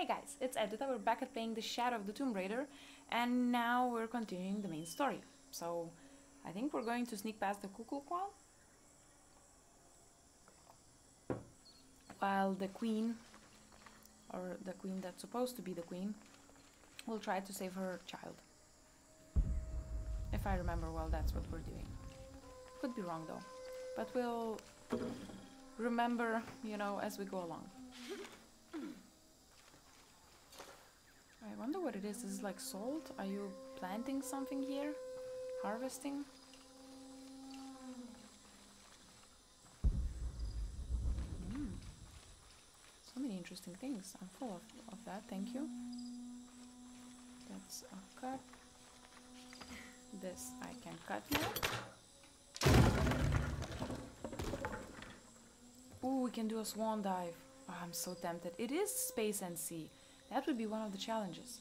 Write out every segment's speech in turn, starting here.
Hey guys, it's Edita. We're back at playing The Shadow of the Tomb Raider, and now we're continuing the main story. So, I think we're going to sneak past the Cuckoo Clown. While the queen, or the queen that's supposed to be the queen, will try to save her child. If I remember well, that's what we're doing. Could be wrong though. But we'll remember, you know, as we go along. I wonder what it is. Is it like salt? Are you planting something here? Harvesting? Mm. So many interesting things. I'm full of, of that, thank you. That's a cut. This I can cut now. Ooh, we can do a swan dive. Oh, I'm so tempted. It is space and sea. That would be one of the challenges.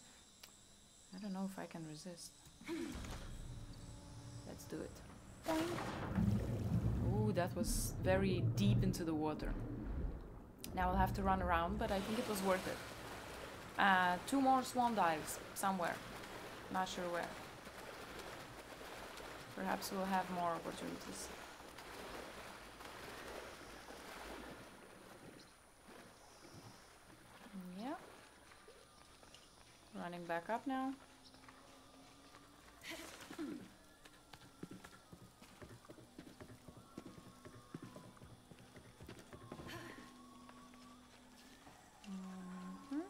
I don't know if I can resist. Let's do it. Ooh, that was very deep into the water. Now I'll have to run around, but I think it was worth it. Uh, two more swan dives somewhere. Not sure where. Perhaps we'll have more opportunities. Yeah. Running back up now. Mhm.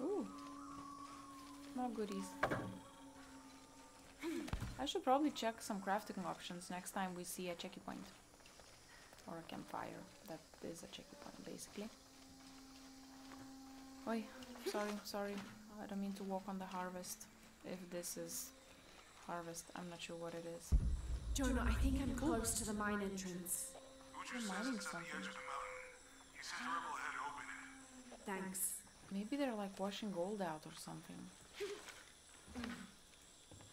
Ooh. More goodies. I should probably check some crafting options next time we see a checky point. Or a campfire. That is a checky point, basically. Oi, sorry, sorry. I don't mean to walk on the harvest. If this is harvest, I'm not sure what it is. Jonah, I think I'm close to the mine entrance. You're Butcher says mining it's on the something. edge of the mountain. He says the rebel had to open it. Thanks. Maybe they're like washing gold out or something.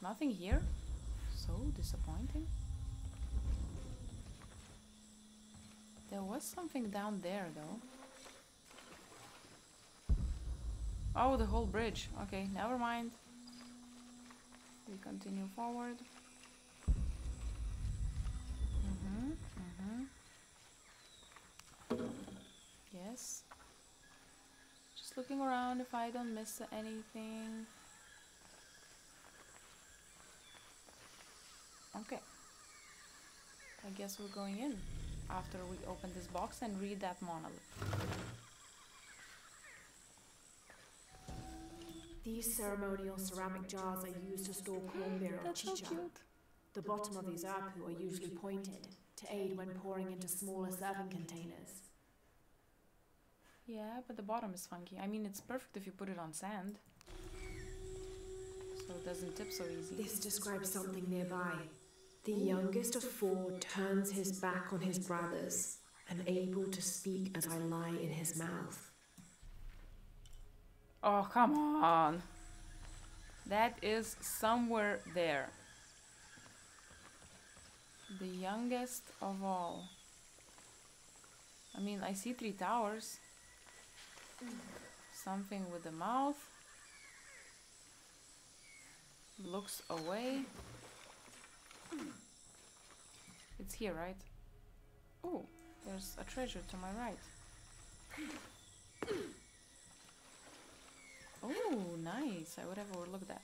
Nothing here? So disappointing. There was something down there though. Oh, the whole bridge. Okay, never mind. We continue forward. Mm-hmm, mm-hmm. Yes. Just looking around if I don't miss anything. Okay. I guess we're going in after we open this box and read that monolith. These ceremonial ceramic jars are used to store corn beer or so chicha. cute. The bottom of these urpu are usually pointed to aid when pouring into smaller serving containers. Yeah, but the bottom is funky. I mean, it's perfect if you put it on sand. So it doesn't tip so easy. This describes something nearby. The youngest of four turns his back on his brothers, unable to speak as I lie in his mouth. Oh, come on. That is somewhere there. The youngest of all. I mean, I see three towers. Something with the mouth. Looks away. It's here, right? Oh, there's a treasure to my right. Oh, nice. I would have overlooked that.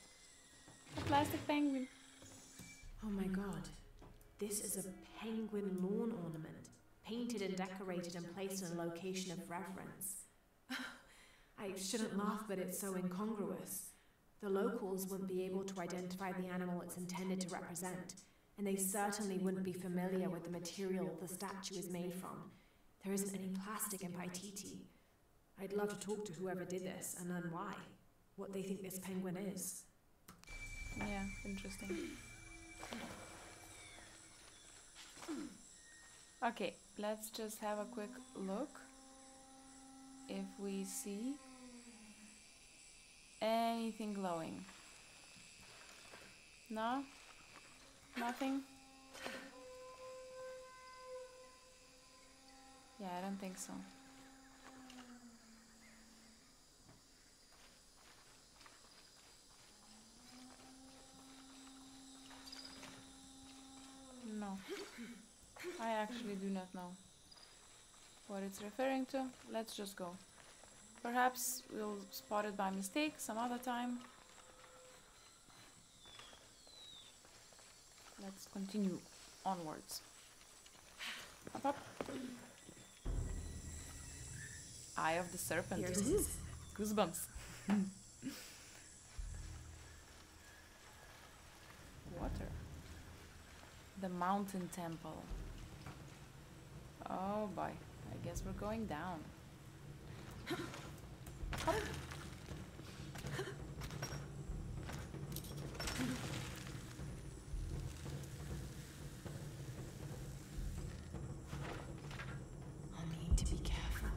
A plastic penguin. Oh my god. This is a penguin lawn ornament, painted and decorated and placed in a location of reverence. I shouldn't laugh, but it's so incongruous. The locals wouldn't be able to identify the animal it's intended to represent, and they certainly wouldn't be familiar with the material the statue is made from. There isn't any plastic in Paititi. I'd love to talk to whoever did this and learn why, what they think this penguin is. Yeah, interesting. Okay, let's just have a quick look if we see anything glowing. No? Nothing? Yeah, I don't think so. What it's referring to. Let's just go. Perhaps we'll spot it by mistake some other time. Let's continue onwards. Up, up. Eye of the Serpent. Here it is. Goosebumps. Water. The mountain temple. Guess we're going down. I'll need to be careful.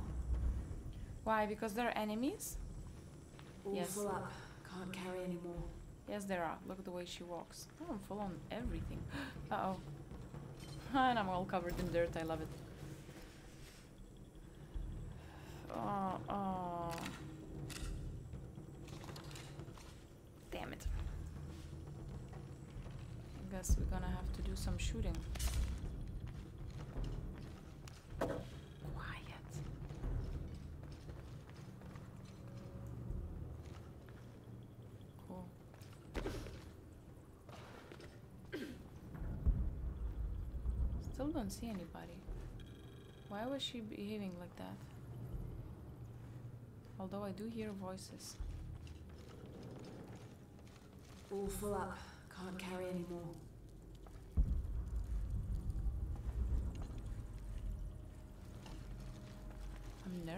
Why? Because they're enemies? All Yes. full up. Can't carry anymore. Yes, there are. Look at the way she walks. Oh, I'm full on everything. Uh oh. And I'm all covered in dirt. I love it. Shooting. Quiet. Cool. Still don't see anybody. Why was she behaving like that? Although I do hear voices. All full up. Can't carry any more.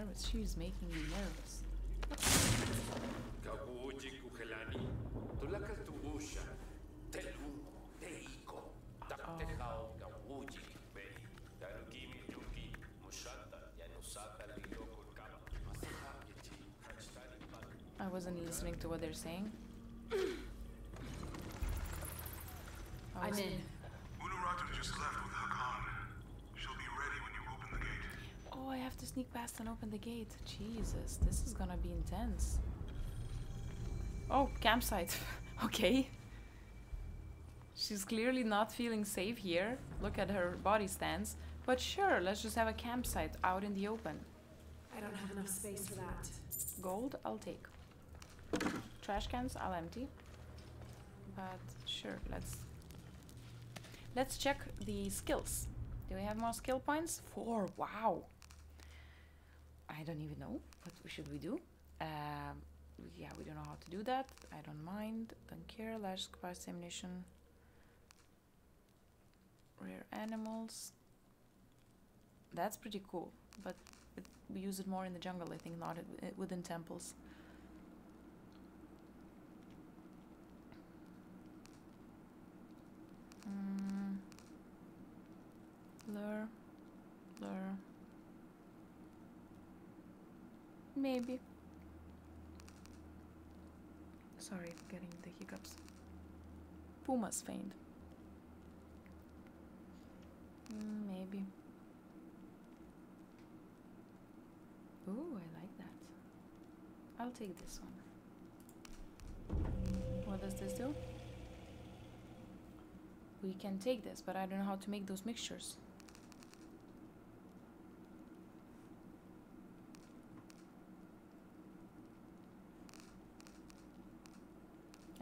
I'm nervous. She's making me nervous. Kabuji kuhelani, tulakas tuusha, telu, teiko, taptehao oh. kabuji, bei, yanugimi yuki, mushanta, yanusata liloko kama, masaha yachi, hachitani pak. I wasn't listening to what they're saying. I I'm in. Unuratu just left with Hakan. She'll be ready when you open the gate. Oh, I have to sneak past and open the gate. Jesus, this is gonna be intense. Oh, campsite. okay. She's clearly not feeling safe here. Look at her body stance. But sure, let's just have a campsite out in the open. I don't have enough space for that. Gold, I'll take. Trash cans, I'll empty. But sure, let's let's check the skills. Do we have more skill points? Four. Wow. I don't even know. What should we do? Um, yeah, we don't know how to do that. I don't mind. Don't care. Large capacity ammunition. Rare animals. That's pretty cool, but it, we use it more in the jungle, I think, not it, it, within temples. Mm. Lure, lure. Maybe. Sorry, getting the hiccups. Puma's faint. Mm, maybe. Ooh, I like that. I'll take this one. What does this do? We can take this, but I don't know how to make those mixtures.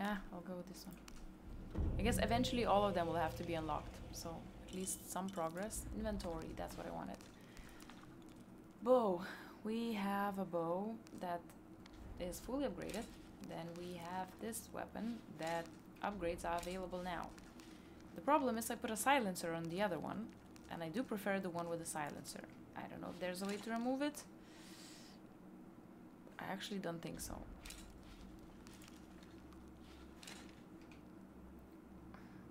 Ah, I'll go with this one. I guess eventually all of them will have to be unlocked, so at least some progress. Inventory, that's what I wanted. Bow. We have a bow that is fully upgraded. Then we have this weapon that upgrades are available now. The problem is I put a silencer on the other one, and I do prefer the one with the silencer. I don't know if there's a way to remove it. I actually don't think so.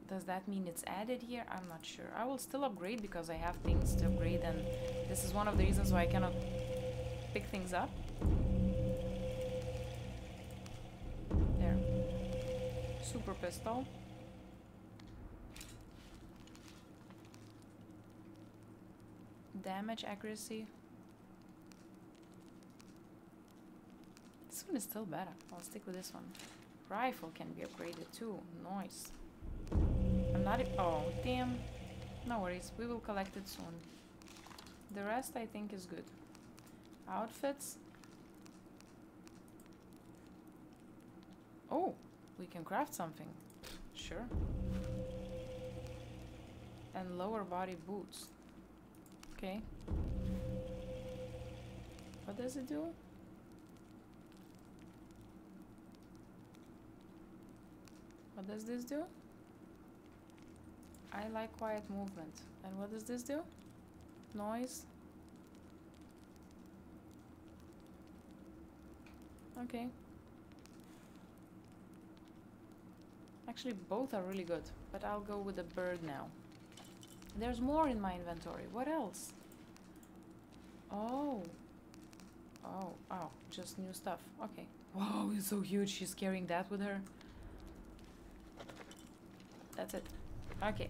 Does that mean it's added here? I'm not sure. I will still upgrade because I have things to upgrade and this is one of the reasons why I cannot pick things up. There. Super pistol. Damage, accuracy. This one is still better. I'll stick with this one. Rifle can be upgraded too. Nice. Not. e- Oh, damn. No worries. We will collect it soon. The rest I think is good. Outfits. Oh, we can craft something. Sure. And lower body boots. Okay. What does it do? What does this do? I like quiet movement. And what does this do? Noise? Okay. Actually, both are really good, but I'll go with the bird now. There's more in my inventory. What else? Oh. Oh, oh, just new stuff. Okay. Wow, it's so huge. She's carrying that with her. That's it. Okay.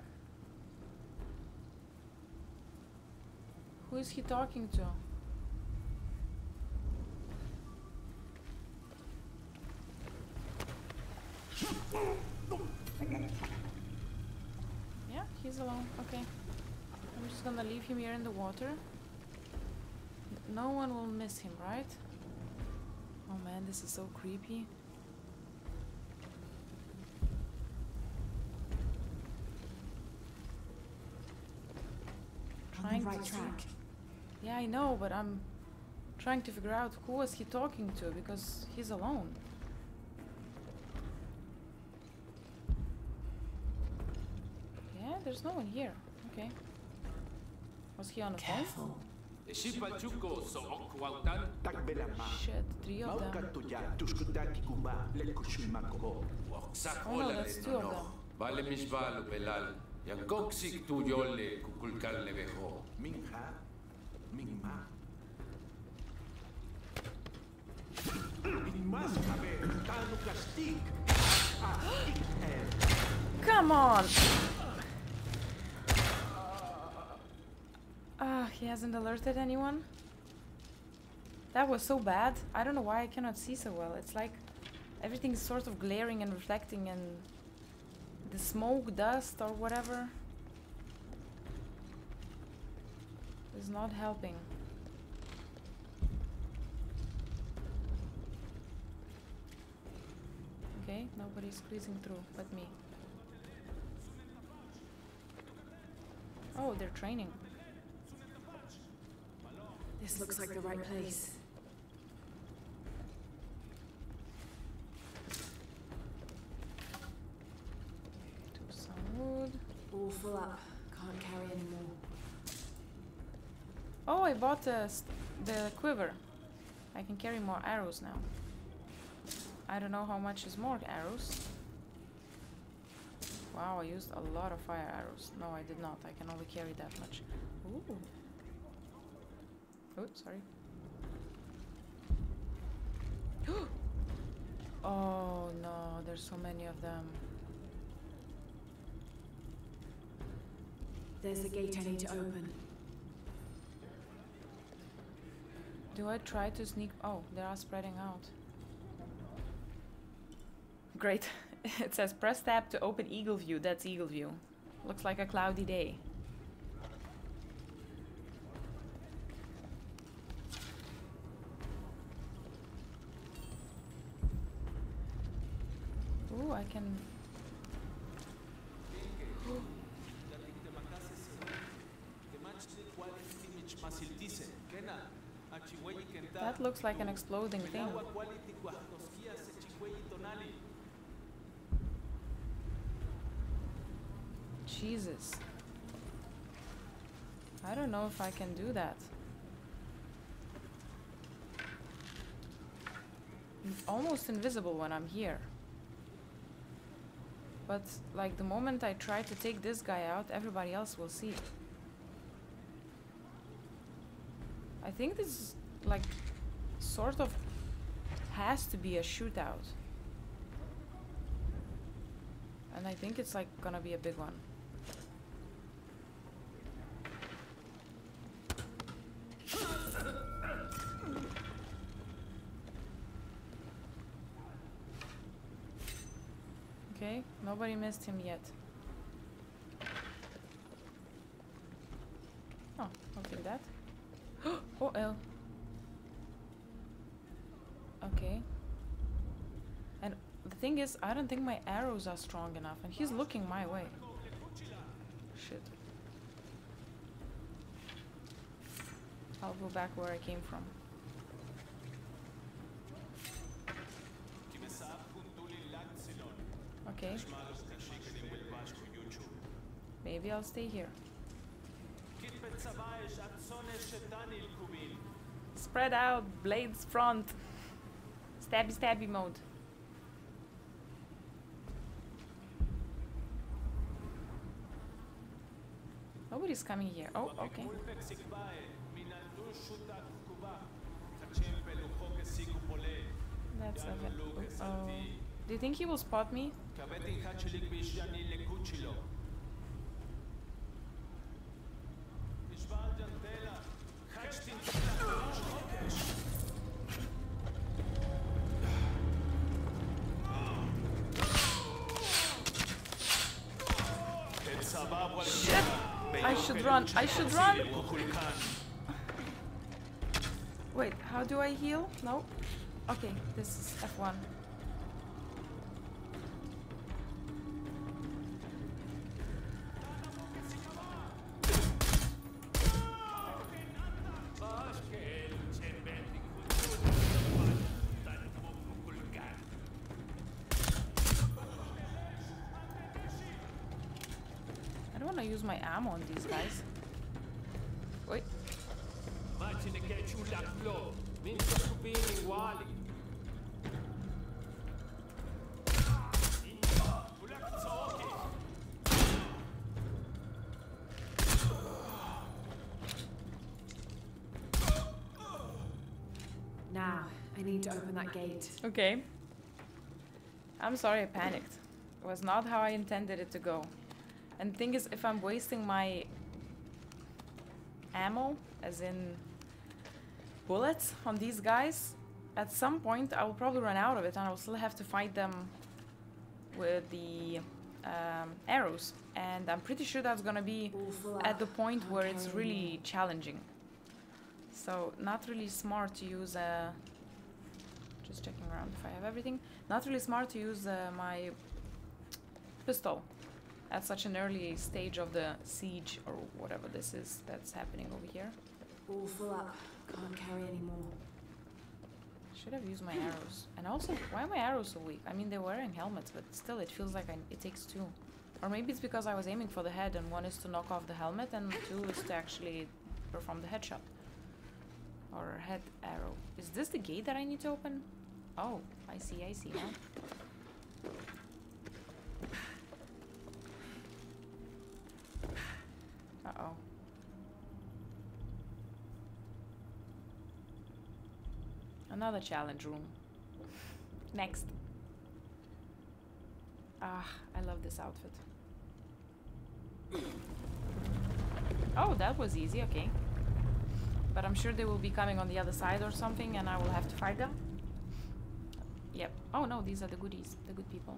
is he talking to? Yeah, he's alone. Okay. I'm just gonna leave him here in the water. No one will miss him, right? Oh man, this is so creepy. Trying right to track. Yeah, I know, but I'm trying to figure out who was he talking to because he's alone. Yeah, there's no one here. Okay. Was he on the phone? Careful. Shipachuko so okwautan. Takbelama. Shit, three of them. Maukatuya tuskutati kuma lekushulmakobo. Oh no, that's two of them. Vale misbalo belal. Yang koksik tu yole kukulkal levejo. Minha, Come on! Ah, he hasn't alerted anyone? That was so bad. I don't know why I cannot see so well. It's like everything's sort of glaring and reflecting and the smoke, dust, or whatever is not helping. Okay, nobody's squeezing through but me. Oh, they're training. This looks like the right place. To some wood. All full up. Can't carry any more. Oh, I bought the, the quiver. I can carry more arrows now. I don't know how much is more arrows. Wow, I used a lot of fire arrows. No, I did not. I can only carry that much. Ooh. Oh, sorry. oh no, there's so many of them. There's a gate I need to open. Do I try to sneak? Oh, they are spreading out. Great. it says press tab to open eagle view. That's eagle view. Looks like a cloudy day. Ooh, I can. Looks like an exploding thing. Jesus. I don't know if I can do that. I'm almost invisible when I'm here. But, like, the moment I try to take this guy out, everybody else will see. I think this is like sort of has to be a shootout. And I think it's like gonna be a big one. Okay, nobody missed him yet. Oh, I'll take that. oh, L. Okay. And the thing is, I don't think my arrows are strong enough, and he's looking my way. Shit. I'll go back where I came from. Okay. Maybe I'll stay here. Spread out, blades front. Stabby stabby mode. Nobody's coming here. Oh, okay. That's a bit. Oh. oh. Do you think he will spot me? Run. I should run. Wait, how do I heal? No. Okay, this is F1. I don't want to use my ammo on these guys. Wait. Immagine che ciulla flow, minchia stupini uguali. Now, I need to open that gate. Okay. I'm sorry I panicked. It was not how I intended it to go. And the thing is, if I'm wasting my ammo, as in bullets, on these guys, at some point I will probably run out of it and I will still have to fight them with the um, arrows. And I'm pretty sure that's gonna be at the point where it's really challenging. So not really smart to use uh, just checking around if I have everything. Not really smart to use uh, my pistol at such an early stage of the siege or whatever this is that's happening over here. All full up. Can't carry anymore. Should have used my arrows. And also, why are my arrows so weak? I mean, they're wearing helmets, but still, it feels like I, it takes two. Or maybe it's because I was aiming for the head, and one is to knock off the helmet, and two is to actually perform the headshot. Or head arrow. Is this the gate that I need to open? Oh, I see, I see now. Uh-oh. Another challenge room. Next. Ah, I love this outfit. Oh, that was easy, okay. But I'm sure they will be coming on the other side or something and I will have to fight them. Yep. Oh no, these are the goodies, the good people.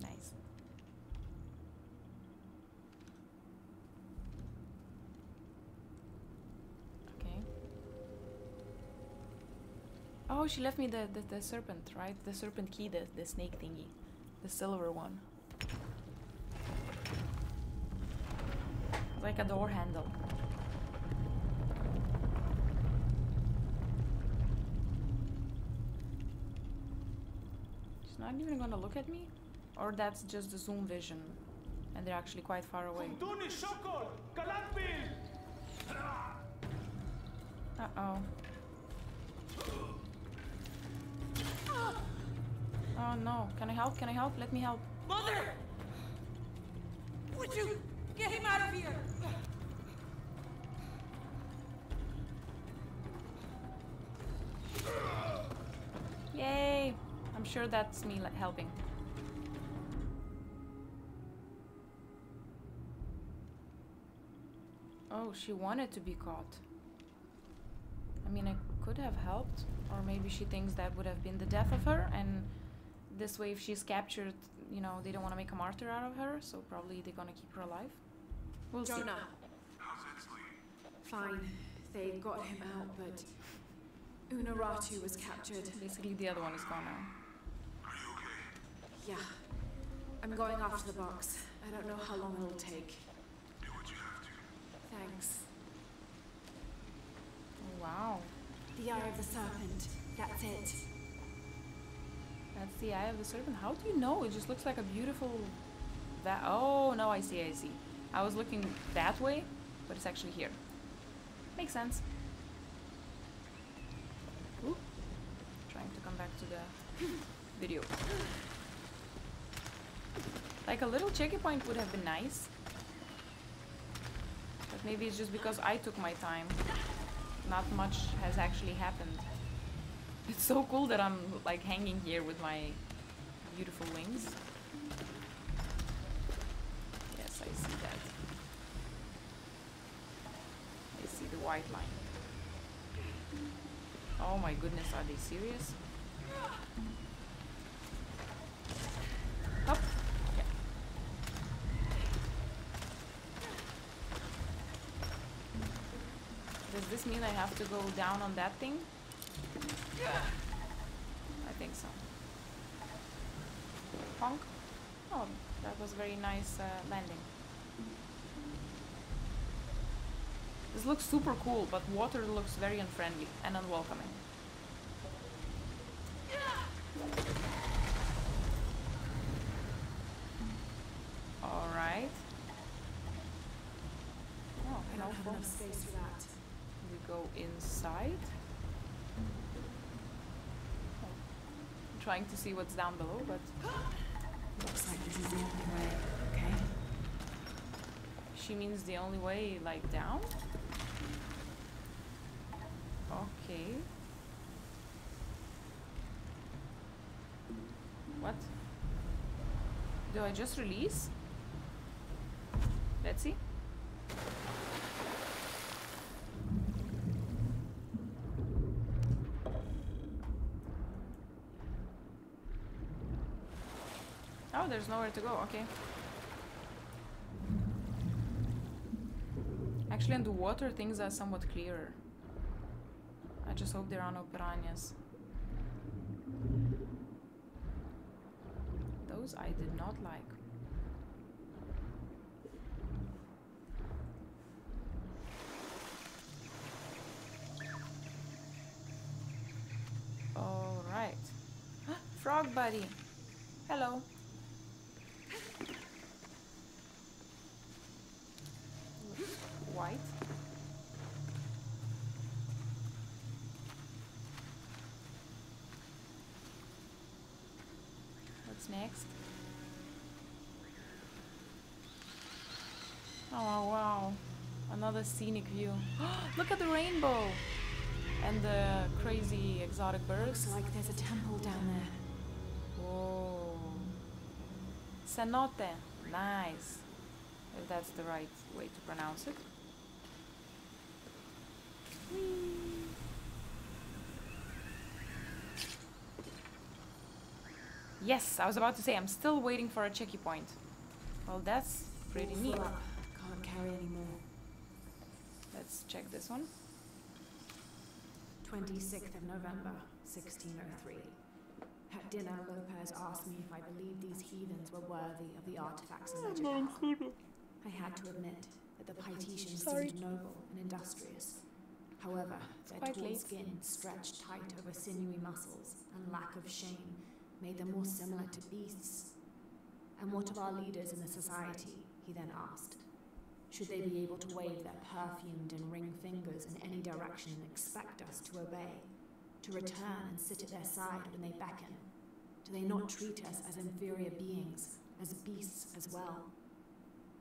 Nice. Okay. Oh, she left me the, the, the serpent, right? The serpent key, the, the snake thingy. The silver one. Like a door handle. She's not even gonna look at me? Or that's just the zoom vision and they're actually quite far away. Duni Shokol! Galatbil! Uh oh. Oh no. Can I help? Can I help? Let me help. Mother! Would you get him out of here? Yay! I'm sure that's me helping. Oh, she wanted to be caught. I mean, I could have helped, or maybe she thinks that would have been the death of her, and this way, if she's captured, you know, they don't want to make a martyr out of her, so probably they're gonna keep her alive. We'll see. Jonah, How's Etzli? fine. They got him out, but Unuratu was captured. Basically, the other one is gone now. Are you okay? Yeah. I'm going after the box. I don't know how long it'll take. Do what you have to. Thanks. Oh, wow. The Eye of the Serpent. That's it. That's the eye of the serpent. How do you know? It just looks like a beautiful. That. Oh no, I see. I see. I was looking that way, but it's actually here. Makes sense. Ooh. Trying to come back to the video. Like a little checkpoint would have been nice. But maybe it's just because I took my time. Not much has actually happened. It's so cool that I'm like hanging here with my beautiful wings. Yes, I see that. I see the white line. Oh my goodness, are they serious? Up. Yeah. Does this mean I have to go down on that thing? I think so. Honk. Oh, that was very nice uh, landing. This looks super cool, but water looks very unfriendly and unwelcoming. Alright. Oh, have space for that. We go inside. Oh, I'm trying to see what's down below, but Looks like this is the only way. Okay. she means the only way, like down? Okay. What? Do I just release? Let's see. Oh, there's nowhere to go. Okay. Actually, in the water, things are somewhat clearer. I just hope there are no piranhas. Those I did not like. All right. Frog buddy. Hello. Looks White. What's next? Oh wow. Another scenic view. Look at the rainbow! And the crazy exotic birds. Looks like there's a temple down there. Whoa. Cenote. Nice. If that's the right way to pronounce it. Whee. Yes, I was about to say I'm still waiting for a checky point. Well, that's pretty neat. Full up. Can't carry anymore. Let's check this one. 26th of November, 1603. At dinner, Lopez asked me if I believed these heathens were worthy of the artifacts in their Jihad. I had to admit that the Paititians Sorry. seemed noble and industrious. However, their quite tall late. skin, stretched tight over sinewy muscles, and lack of shame made them more similar to beasts. And what of our leaders in the society? He then asked. Should they be able to wave their perfumed and ring fingers in any direction and expect us to obey? to return and sit at their side when they beckon? Do they not treat us as inferior beings, as beasts as well?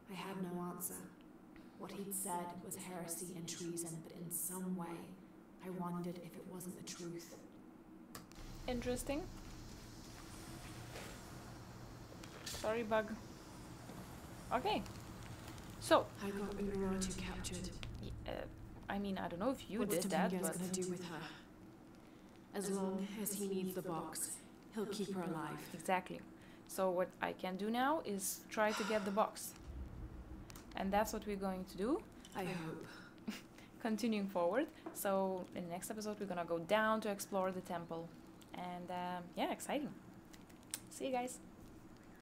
I had no answer. What he'd said was heresy and treason, but in some way, I wondered if it wasn't the truth. Interesting. Sorry, bug. Okay. So, I got Urartu captured. y- uh, I mean, I don't know if you What's did that, Dominguez but gonna do with her? As long as he needs the box, he'll keep her alive. exactly. So what I can do now is try to get the box, and that's what we're going to do. I hope. Continuing forward. So in the next episode, we're gonna go down to explore the temple, and um, yeah, exciting. See you guys.